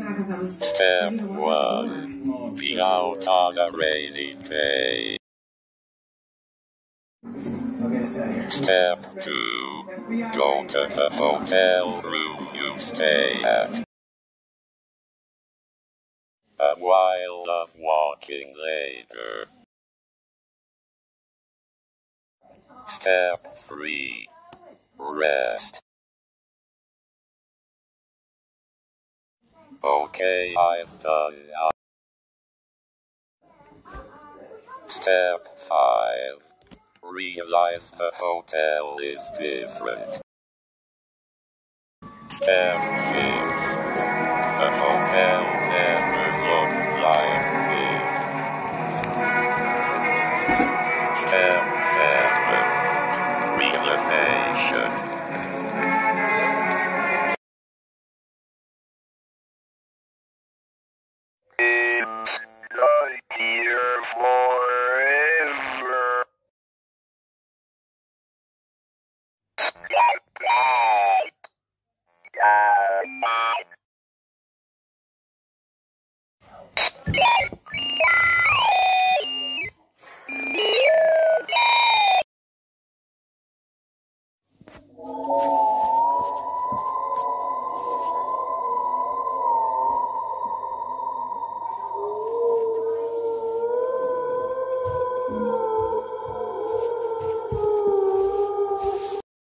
Step you know, walking one. Be out on a rainy day. Step two. Go to the hotel room you stay at. A while of walking later. Step three. Rest. Okay, I've done. Step 5. Realize the hotel is different. Step 6. The hotel never looked like this. Step 7. you